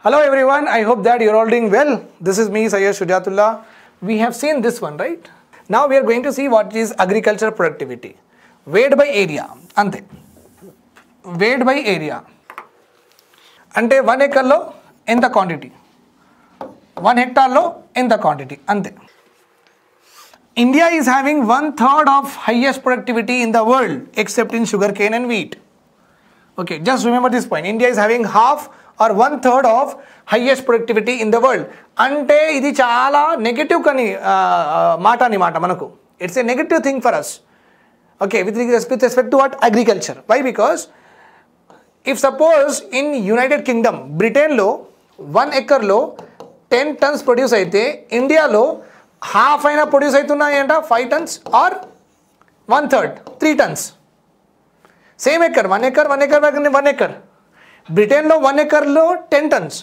Hello everyone, I hope that you're all doing well. This is me, Sayyid Shujatullah. We have seen this one, right? Now we are going to see what is agriculture productivity. Weight by area, అంతే weight by area. అంటే one ఎకర్లో ఎంత quantity one హెక్టార్లో ఎంత quantity అంతే India is having one third of highest productivity in the world except in sugar cane and wheat okay just remember this point India is having half or one third of highest productivity in the world అంటే ఇది చాలా negative కని ఆ, ఆ, మాట అని మాట మనకు it's a negative thing for us okay with with respect to what agriculture why because if suppose in United Kingdom బ్రిటన్లో వన్ ఎకర్లో టెన్ టన్స్ ప్రొడ్యూస్ అయితే ఇండియాలో హాఫ్ అయినా produce అవుతున్నాయంట five tons or one third three tons Same acre one acre one acre one acre బ్రిటన్లో one ఎకర్లో ten tons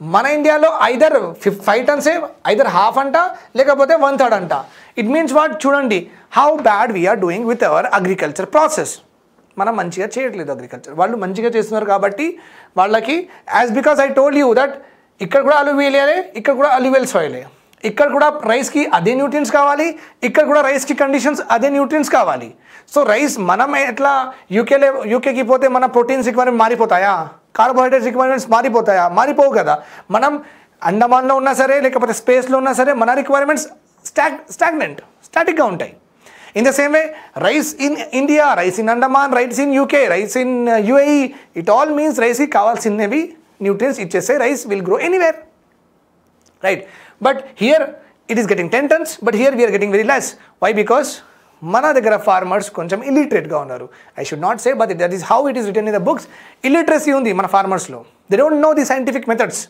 మన ఇండియాలో either ఫిఫ్ five టన్సే ఐదర్ హాఫ్ అంట లేకపోతే వన్ థర్డ్ అంట. ఇట్ మీన్స్ వాట్ చూడండి how bad we are doing with our agriculture process మనం మంచిగా చేయట్లేదు అగ్రికల్చర్ వాళ్ళు మంచిగా చేస్తున్నారు కాబట్టి వాళ్ళకి as because I told you that ఇక్కడ కూడా అలువేలే ఇక్కడ కూడా అలువేల్ సాయిలే ఇక్కడ కూడా రైస్కి అదే న్యూట్రియన్స్ కావాలి ఇక్కడ కూడా రైస్కి కండిషన్స్ అదే న్యూట్రియన్స్ కావాలి. సో రైస్ మనం ఎట్లా యూకేలో యూకేకి పోతే మన ప్రోటీన్స్ రిక్వైర్మెంట్ మారిపోతాయా? కార్బోహైడ్రేట్స్ రిక్వైర్మెంట్స్ మారిపోతాయా? మారిపోవు కదా. మనం అండమాన్లో ఉన్నా సరే లేకపోతే స్పేస్లో ఉన్నా సరే మన రిక్వైర్మెంట్స్ స్టాగ్ స్టాగ్నెంట్ స్టాటిక్గా ఉంటాయి. In the same way rice in India rice in Andaman rice in UK rice in UAE it all means రైస్కి కావాల్సినవి న్యూట్రియన్స్ ఇచ్చేస్తే rice will grow anywhere right but here it is getting ten tons but here we are getting very less why because మన దగ్గర farmers కొంచెం ఇల్లిటరేట్గా ఉన్నారు I should not say but that is how it is written in the books illiteracy ఉంది మన ఫార్మర్స్లో they don't know the scientific methods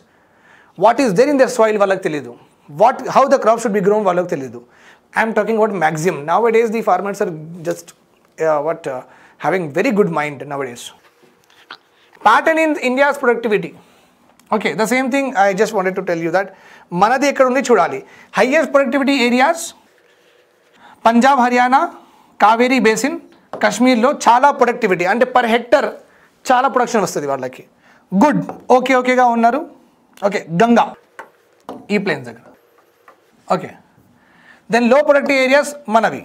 what is there in their soil వాళ్ళకి తెలియదు what how the crop should be grown వాళ్ళకి తెలియదు I'm talking about maximum nowadays the farmers are just what having very good mind nowadays pattern in India's productivity okay the same thing I just wanted to tell you that మనది ఎక్కడ ఉంది చూడాలి. Highest productivity areas Punjab Haryana Kaveri basin కాశ్మీర్లో చాలా productivity అంటే per hectare చాలా production వస్తుంది వాళ్ళకి. గుడ్ ఓకే ఓకేగా ఉన్నారు. ఓకే గంగా ఈ ప్లేన్స్ దగ్గర. ఓకే దెన్లో ప్రొడక్టివ్ ఏరియాస్ మనవి.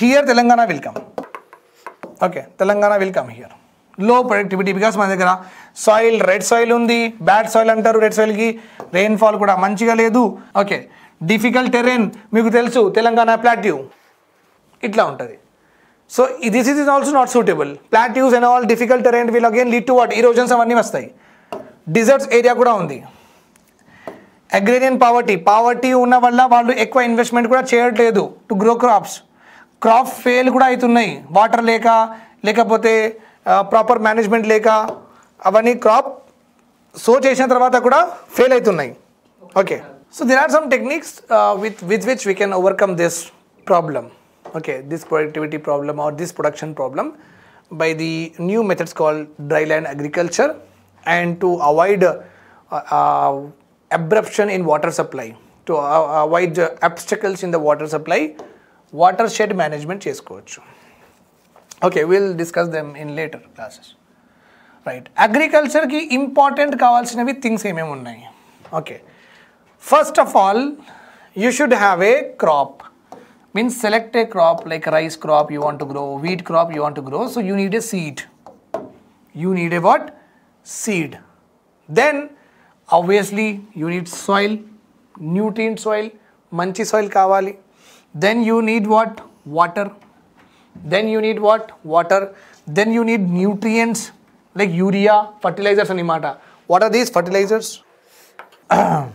Here Telangana welcome okay Telangana welcome here లో ప్రొడక్టివిటీ బికాస్ మన దగ్గర సాయిల్ రెడ్ సాయిల్ ఉంది. బ్యాడ్ సాయిల్ అంటారు రెడ్ సాయిల్కి రెయిన్ఫాల్ కూడా మంచిగా లేదు. ఓకే డిఫికల్ట్ టెరెన్ మీకు తెలుసు. తెలంగాణ ప్లాట్యూ ఇట్లా ఉంటుంది. So this is is also not suitable plateaus and all difficult terrain will again lead to what erosions అవన్నీ వస్తాయి. డిజర్ట్స్ ఏరియా కూడా ఉంది. అగ్రేరియన్ పావర్టీ పావర్టీ ఉన్న వల్ల వాళ్ళు ఎక్కువ ఇన్వెస్ట్మెంట్ కూడా చేయట్లేదు. To grow crops crop fail కూడా అవుతున్నాయి. వాటర్ లేక లేకపోతే ప్రాపర్ మేనేజ్మెంట్ లేక అవన్నీ క్రాప్ సో చేసిన తర్వాత కూడా ఫెయిల్ అవుతున్నాయి okay so there are some techniques with with which we can overcome this problem okay this productivity problem or this production problem by the new methods called dryland agriculture and to avoid uh, uh, abruption in water supply to uh, avoid uh, obstacles in the water supply watershed management చేసుకోవచ్చు okay will discuss them in later classes right అగ్రికల్చర్కి important కావాల్సినవి things ఏమేమి ఉన్నాయి okay first of all you should have a crop means select a crop like rice crop you want to grow wheat crop you want to grow so you need a seed you need a what seed then obviously you need soil nutrient soil manchi soil kavali then you need what water then you need what? Water. Then you need nutrients like urea fertilizers and animata what are these fertilizers?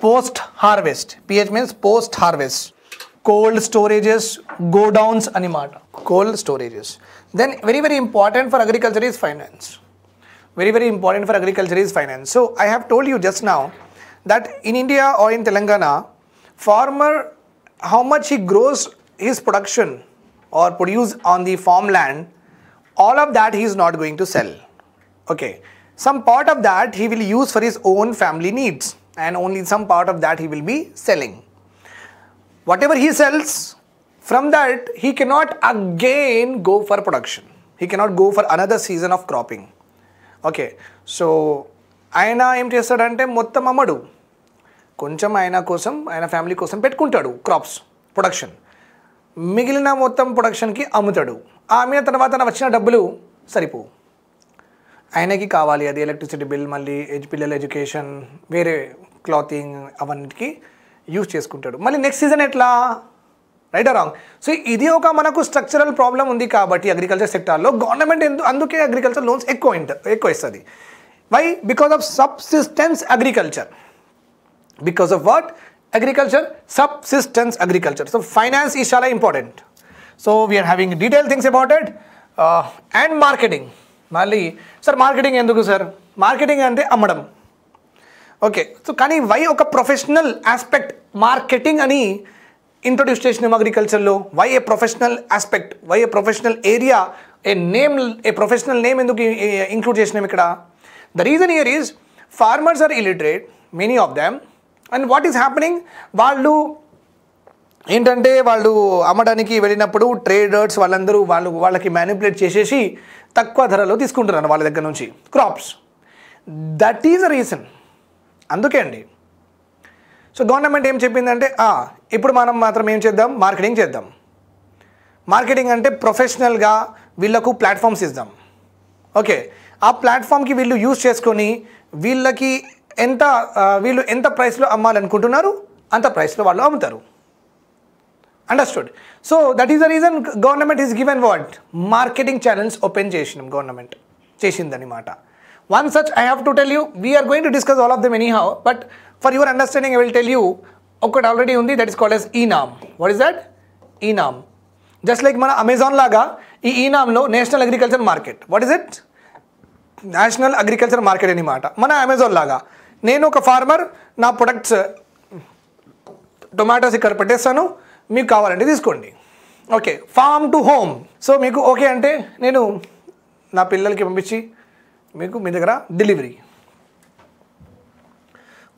Post harvest ph means post harvest cold storages go downs animata cold storages. Then very very important for agriculture is finance. Very very important for agriculture is finance. So i have told you just now that in india or in telangana farmer how much he grows his production or produce on the farmland all of that he is not going to sell okay some part of that he will use for his own family needs and only some part of that he will be selling whatever he sells from that he cannot again go for production he cannot go for another season of cropping okay so ఆయన ఏం చేస్తాడంటే మొత్తం అమ్మడు కొంచెం ఆయన కోసం ఆయన family కోసం పెట్టుకుంటాడు క్రాప్స్ ప్రొడక్షన్ మిగిలిన మొత్తం ప్రొడక్షన్కి అమ్ముతాడు. ఆ అమ్మిన తర్వాత వచ్చిన డబ్బులు సరిపోవు. ఆయనకి కావాలి అది ఎలక్ట్రిసిటీ బిల్ మళ్ళీ పిల్లల ఎడ్యుకేషన్ వేరే క్లాతింగ్ అవన్నిటికీ యూజ్ చేసుకుంటాడు. మళ్ళీ నెక్స్ట్ సీజన్ ఎట్లా? రైట్ రాంగ్ సో ఇది ఒక మనకు స్ట్రక్చరల్ ప్రాబ్లం ఉంది కాబట్టి అగ్రికల్చర్ సెక్టార్లో గవర్నమెంట్ ఎందు అందుకే అగ్రికల్చర్ లోన్స్ ఎక్కువ ఎక్కువ ఇస్తుంది. Why because of subsistence agriculture because of what agriculture subsistence agriculture. So finance is chala important. So we are having detailed things about it. Uh, and marketing. మళ్ళీ sir marketing ఎందుకు sir marketing అంటే అమ్మడం okay so కానీ why ఒక professional aspect marketing అని introduce చేసినాం అగ్రికల్చర్లో why a professional aspect why a professional area a name a professional name ఎందుకు include చేసినాం ఇక్కడ the reason here is farmers are illiterate many of them and what is happening వాళ్ళు ఏంటంటే వాళ్ళు అమ్మడానికి వెళ్ళినప్పుడు ట్రేడర్స్ వాళ్ళందరూ వాళ్ళు వాళ్ళకి మ్యానిపులేట్ చేసేసి తక్కువ ధరలో తీసుకుంటున్నారు వాళ్ళ దగ్గర నుంచి crops that is a reason అందుకే అండి. సో గవర్నమెంట్ ఏం చెప్పిందంటే ఇప్పుడు మనం మాత్రం ఏం చేద్దాం? మార్కెటింగ్ చేద్దాం. మార్కెటింగ్ అంటే ప్రొఫెషనల్గా వీళ్ళకు ప్లాట్ఫామ్స్ ఇద్దాం. ఓకే ఆ ప్లాట్ఫామ్కి వీళ్ళు యూజ్ చేసుకొని వీళ్ళకి ఎంత వీళ్ళు ఎంత ప్రైస్లో అమ్మాలనుకుంటున్నారు అంత ప్రైస్లో వాళ్ళు అమ్ముతారు. Understood so that is the reason government is given what marketing channels open చేసినాం గవర్నమెంట్ చేసిందనమాట one such I have to tell you we are going to discuss all of them anyhow but for your understanding I will tell you ఒకటి already ఉంది that is called as eNAM what is that eNAM just like మన Amazon లాగా ఈ ఈనామ్లో national agriculture market what is it national agriculture market అనమాట మన Amazon లాగా. నేను ఒక ఫార్మర్ నా ప్రొడక్ట్స్ టొమాటోస్ ఇక్కడ పెట్టేస్తాను. మీకు కావాలంటే తీసుకోండి. Okay farm to home so మీకు ఓకే అంటే నేను నా పిల్లలకి పంపించి మీకు మీ దగ్గర డెలివరీ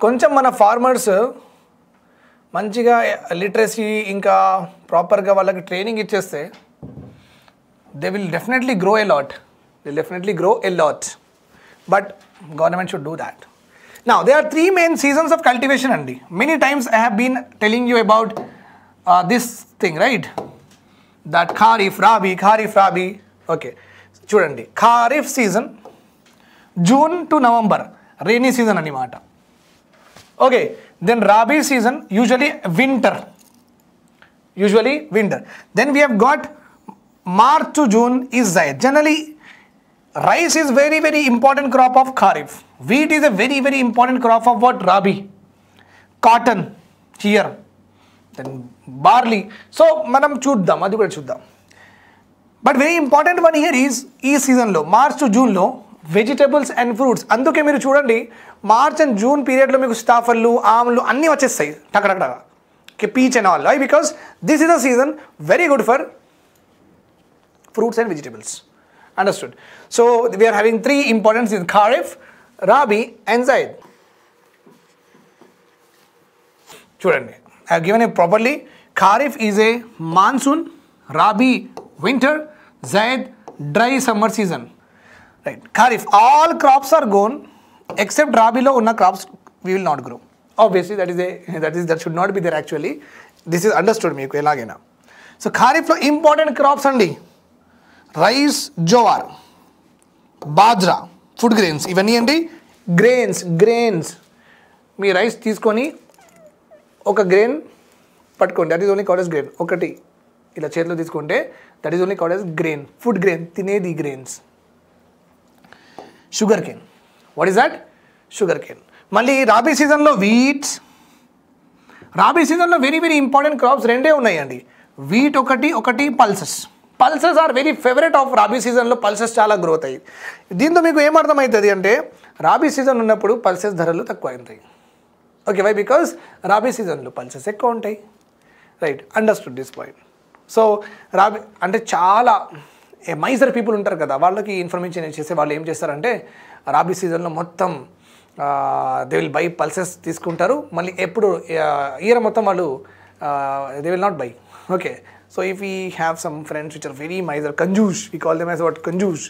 కొంచెం మన ఫార్మర్స్ మంచిగా లిటరసీ ఇంకా ప్రాపర్గా వాళ్ళకి ట్రైనింగ్ ఇచ్చేస్తే they will definitely grow a lot They'll definitely grow a lot but government should do that Now, there are three main seasons of cultivation, Andy. Many times I have been telling you about uh, this thing, right? That Kharif, Rabi, Kharif, Rabi. Okay. చూడండి Kharif season June to November rainy season అనమాట okay then Rabi season usually winter usually winter. Then we have got March to June is Zaid. Generally, rice is very very important crop of Kharif. Wheat is a very very important crop of what Rabi. Cotton here. Then barley so మనం చూద్దాం అది కూడా చూద్దాం but very important one here is ఈ సీజన్లో March to జూన్లో vegetables and fruits అందుకే మీరు చూడండి మార్చ్ అండ్ జూన్ పీరియడ్లో మీకు స్టాఫర్లు ఆమ్లు అన్నీ వచ్చేస్తాయి. టకటకటక okay peach and all why because this is a season very good for fruits and vegetables Understood. So we are having three important seasons: Kharif, Rabi, and Zaid. చూడండి I have given a properly Kharif is a monsoon Rabi winter Zaid dry summer season right Kharif all crops are gone except రాబీలో ఉన్న crops we will not grow obviously that is a that is that should not be there actually this is understood మీకు ఎలాగైనా so ఖారిఫ్లో important crops అండి Rice jowar bajra food grains. ఇవన్నీ ఏంటి? Grains grains మీ rice తీసుకొని ఒక grain పట్టుకోండి. That is only called grain ఒకటి ఇలా చేతిలో తీసుకుంటే that is only called grain food grain తినేది grains sugar cane what is that sugar cane మళ్ళీ రాబీ సీజన్లో వీట్స్ రాబీ సీజన్లో వెరీ వెరీ ఇంపార్టెంట్ క్రాప్స్ రెండే ఉన్నాయండి. వీట్ ఒకటి ఒకటి pulses pulses are very favourite of rabi సీజన్లో పల్సెస్ చాలా గ్రోత్ అయ్యి. దీంతో మీకు ఏమర్థమవుతుంది అంటే రాబీ సీజన్ ఉన్నప్పుడు పల్సెస్ ధరలు తక్కువ అవుతాయి ఓకే వై బికాస్ రాబీ సీజన్లో పల్సెస్ ఎక్కువ ఉంటాయి. Right understood this point so rabi అంటే చాలా మైజర్ పీపుల్ ఉంటారు కదా వాళ్ళకి ఇన్ఫర్మేషన్ చేసే వాళ్ళు ఏం చేస్తారంటే రాబీ సీజన్లో మొత్తం దే విల్ బై పల్సెస్ తీసుకుంటారు. మళ్ళీ ఎప్పుడు ఇయర్ మొత్తం వాళ్ళు they will not buy okay so if we have some friends which are very miser కంజూస్ we call them as what కంజూస్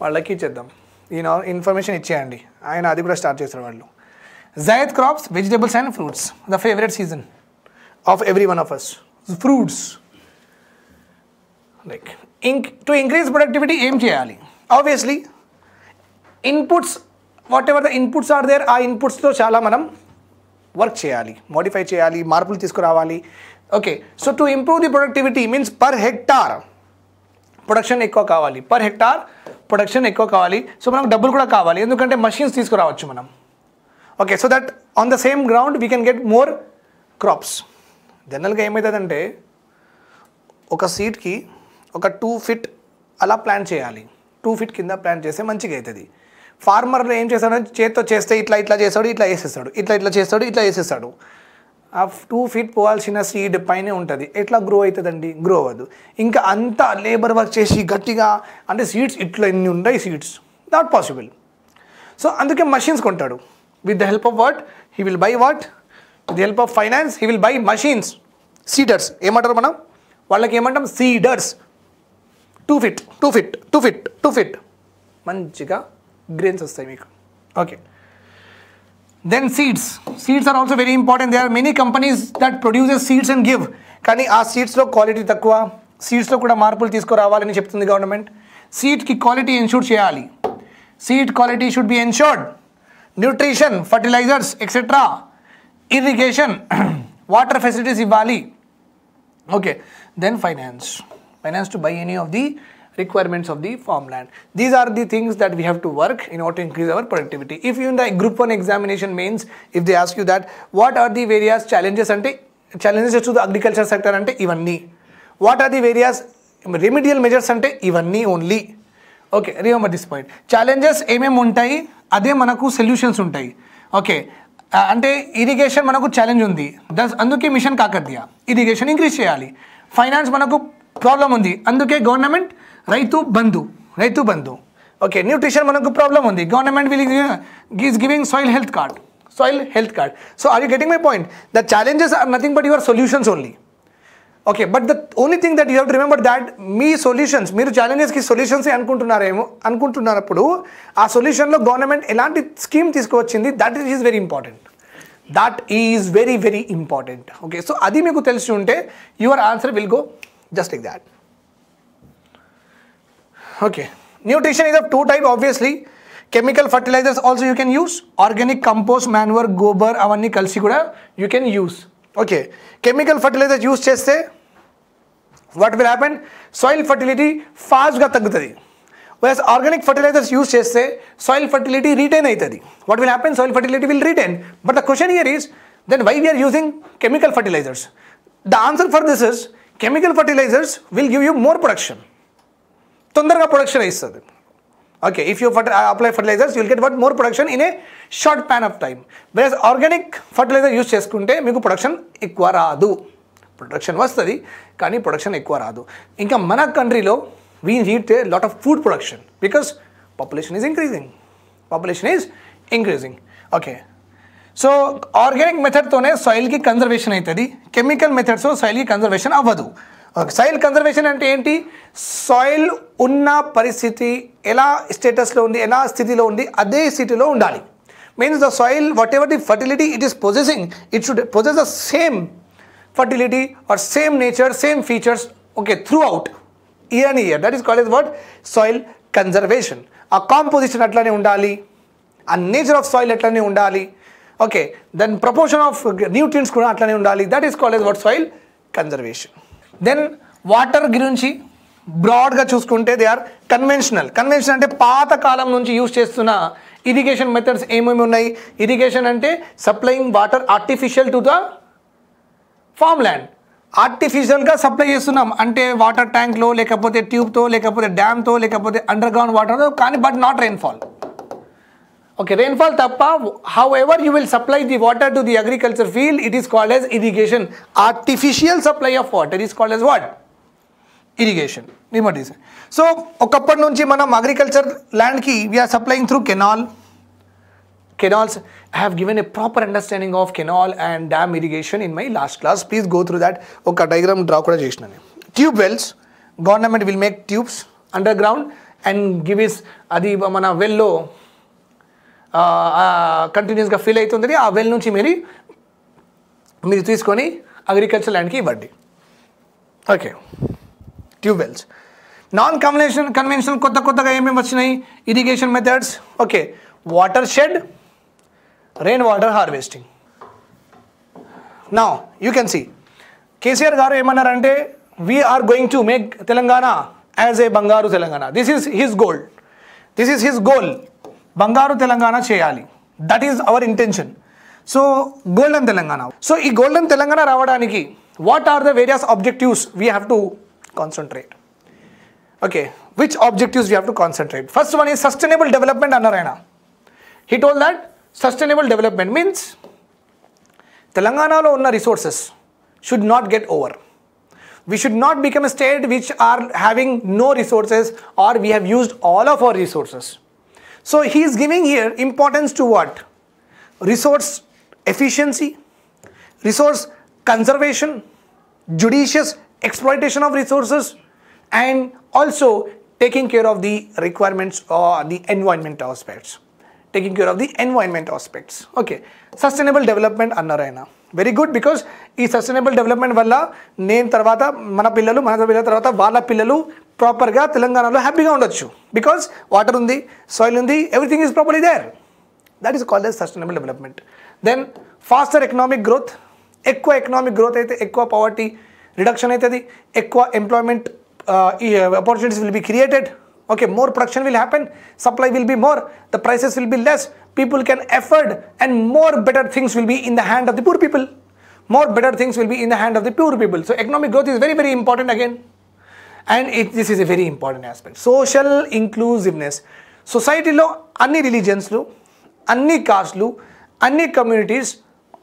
వాళ్ళకి ఇచ్చేద్దాం. ఈ ఇన్ఫర్మేషన్ ఇచ్చేయండి. ఆయన అది కూడా స్టార్ట్ చేస్తారు వాళ్ళు. Zaid crops vegetables and fruits the favourite season of every one of us fruits like ink to increase productivity ఏం చేయాలి? Obviously inputs whatever the inputs are there ఆ ఇన్పుట్స్తో చాలా మనం వర్క్ చేయాలి. మోడిఫై చేయాలి మార్పులు తీసుకురావాలి. Okay so to improve the productivity means per hectare production ఎక్కువ కావాలి. పర్ హెక్టార్ ప్రొడక్షన్ ఎక్కువ కావాలి. సో మనకు డబ్బులు కూడా కావాలి. ఎందుకంటే మషిన్స్ తీసుకురావచ్చు మనం. Okay so that on the same ground we can get more crops జనరల్గా ఏమవుతుందంటే ఒక సీట్కి ఒక టూ ఫిట్ అలా ప్లాన్ చేయాలి. టూ ఫిట్ కింద ప్లాన్ చేస్తే మంచిగా అవుతుంది ఫార్మర్లు ఏం చేస్తాడంటే చేత్తో చేస్తే ఇట్లా ఇట్లా చేస్తాడు ఇట్లా వేసేస్తాడు. ఇట్లా ఇట్లా చేస్తాడు ఇట్లా వేసేస్తాడు. ఆ టూ ఫీట్ పోవాల్సిన సీడ్ పైనే ఉంటుంది. ఎట్లా గ్రో అవుతుందండి గ్రో అవ్వదు. ఇంకా అంత లేబర్ వర్క్ చేసి గట్టిగా అంటే సీడ్స్ ఇట్లా ఎన్ని ఉన్నాయి సీడ్స్ నాట్ పాసిబుల్ సో అందుకే మషిన్స్ కొంటాడు. With the help of what he will buy what with the help of finance he will buy machines seeders ఏమంటారు మనం? వాళ్ళకి ఏమంటాం seeders two feet two feet two feet two feet మంచిగా grains వస్తాయి మీకు. Okay then seeds seeds are also very important they are many companies that produces seeds and give కానీ ఆ సీడ్స్లో quality తక్కువ సీడ్స్లో కూడా మార్పులు తీసుకురావాలని చెప్తుంది గవర్నమెంట్ సీడ్కి క్వాలిటీ ఎన్షూర్ చేయాలి seed quality should be ensured nutrition fertilisers etcetera irrigation water facilities ఇవ్వాలి okay then finance finance to buy any of the requirements of the farmland these are the things that we have to work in order to increase our productivity if you in the group 1 examination means if they ask you that what are the various challenges and challenges to the agriculture sector ante ivanni what are the various remedial measures ante ivanni only okay remember this point challenges ఏమేమి ఉంటాయి అదే మనకు solutions ఉంటాయి okay అంటే irrigation మనకు challenge ఉంది thus అందుకే mission Kakatiya irrigation increase చేయాలి ఫైనాన్స్ మనకు ప్రాబ్లం ఉంది అందుకే government Rythu Bandhu Rythu Bandhu okay nutrition మనకు ప్రాబ్లం ఉంది government will is giving soil health card soil health card so are you getting my point the challenges are nothing but your solutions only okay but the only thing that you have to remember that me solutions మీరు ఛాలెంజెస్కి solutions అనుకుంటున్నారేమో అనుకుంటున్నప్పుడు ఆ సొల్యూషన్లో government ఎలాంటి scheme తీసుకువచ్చింది? That is very important that is very very important okay so అది మీకు తెలిసి ఉంటే your answer will go just like that okay nutrition is of two type obviously chemical fertilizers also you can use organic compost manure gobar avanni kalsi kuda you can use okay chemical fertilizers use cheste what will happen soil fertility fast ga taggutadi whereas organic fertilizers use cheste soil fertility retain aitadi what will happen soil fertility will retain but the question here is then why we are using chemical fertilizers the answer for this is chemical fertilizers will give you more production తొందరగా production ఇస్తుంది okay if you for apply fertilisers you'll get what more production in a short span of time వేరే organic fertiliser use చేసుకుంటే మీకు production ఎక్కువ రాదు. Production వస్తుంది కానీ production ఎక్కువ రాదు. ఇంకా మన కంట్రీలో we need a lot of food production because population is increasing population is increasing okay so organic మెథడ్తోనే సాయిల్కి కన్జర్వేషన్ అవుతుంది కెమికల్ మెథడ్స్లో సాయిల్కి కన్జర్వేషన్ అవ్వదు. సాయిల్ కన్జర్వేషన్ అంటే ఏంటి? సాయిల్ ఉన్న పరిస్థితి ఎలా స్టేటస్లో ఉంది ఎలా స్థితిలో ఉంది అదే స్థితిలో ఉండాలి. Means the soil whatever the fertility it is possessing it should possess the same fertility or same nature same features okay throughout year and year that is called what soil conservation ఆ composition అట్లానే ఉండాలి ఆ nature of soil అట్లనే ఉండాలి okay then proportion of nutrients కూడా అట్లనే ఉండాలి. That is called what soil conservation then water గురించి బ్రాడ్గా చూసుకుంటే దే ఆర్ కన్వెన్షనల్ కన్వెన్షన్ అంటే పాత కాలం నుంచి యూస్ చేస్తున్న ఇరిగేషన్ మెథడ్స్ ఏమేమి ఉన్నాయి? ఇరిగేషన్ అంటే supplying water artificial to the farm land ఆర్టిఫిషియల్గా సప్లై చేస్తున్నాం. అంటే వాటర్ ట్యాంక్లో లేకపోతే ట్యూబ్తో లేకపోతే డ్యామ్తో లేకపోతే అండర్ గ్రౌండ్ వాటర్తో కానీ but not rainfall Okay, rainfall tappa, however, you will supply the water to the agriculture field, it is called as irrigation. Artificial supply of water is called as what? Irrigation. Remember So, Okappad nunchi manam agriculture land ki we are supplying through canal. Canals, I have given a proper understanding of canal and dam irrigation in my last class. Please go through that. Oka diagram draw kuda chesnane. Tube wells, government will make tubes underground and give us adi mana well కంటిన్యూస్గా fill అవుతుంది ఆ well నుంచి మీరు మీరు తీసుకొని agriculture ల్యాండ్కి ఇవ్వండి. Okay tube wells non convention conventional కొత్త కొత్తగా ఏమేమి వచ్చినాయి? Irrigation methods okay watershed rain water harvesting నా you can see KCR garu ఏమన్నారంటే we are going to make Telangana as a బంగారు Telangana this is his goal this is his goal బంగారు తెలంగాణ చేయాలి that is our intention so golden Telangana so ఈ golden Telangana రావడానికి what are the various objectives we have to concentrate okay which objectives we have to concentrate first one is sustainable development అన్నారు ఆయన he told that sustainable development means తెలంగాణలో ఉన్న resources should not get over we should not become a state which are having no resources or we have used all of our resources so he is giving here importance to what resource efficiency resource conservation judicious exploitation of resources and also taking care of the requirements or the environment aspects taking care of the environment aspects okay sustainable development అన్నారు ఆయన very good because ఈ sustainable development వల్ల నేను తర్వాత మన పిల్లలు మన పిల్లల తర్వాత వాళ్ళ పిల్లలు ప్రాపర్గా తెలంగాణలో హ్యాపీగా ఉండొచ్చు బికాస్ వాటర్ ఉంది సాయిల్ ఉంది everything is properly there that is called as sustainable development then faster economic growth ఎక్కువ ఎకనామిక్ గ్రోత్ అయితే ఎక్కువ పవర్టీ రిడక్షన్ అవుతుంది ఎక్కువ ఎంప్లాయ్మెంట్ ఈ opportunities will be created okay more production will happen supply will be more the prices will be less people can afford and more better things will be in the hand of the poor people more better things will be in the hand of the poor people so economic growth is very very important again and it, this is a very important aspect social inclusiveness సొసైటీలో అన్ని రిలీజియన్స్లు అన్ని కాస్ట్లు అన్ని communities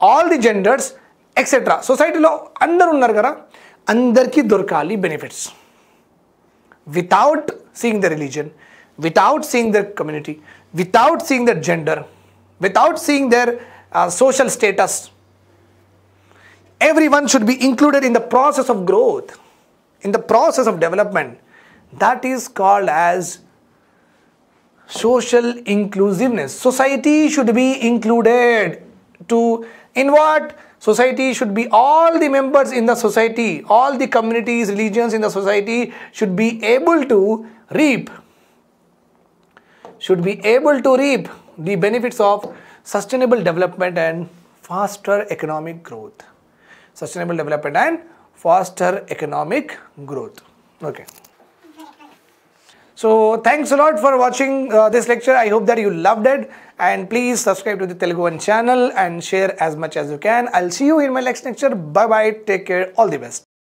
all the genders etcetera సొసైటీలో అందరు ఉన్నారు కదా అందరికీ దొరకాలి benefits without seeing the religion, without seeing their community, without seeing their gender, without seeing their uh, social status. Everyone should be included in the process of growth, in the process of development. That is called as social inclusiveness. Society should be included to in what? Society should be all the members in the society, all the communities, religions in the society should be able to reap, should be able to reap the benefits of sustainable development and faster economic growth. Sustainable development and faster economic growth. Okay. So thanks a lot for watching uh, this lecture. I hope that you loved it and please subscribe to the Telugu One channel and share as much as you can. I'll see you in my next lecture. Bye bye. Take care. All the best.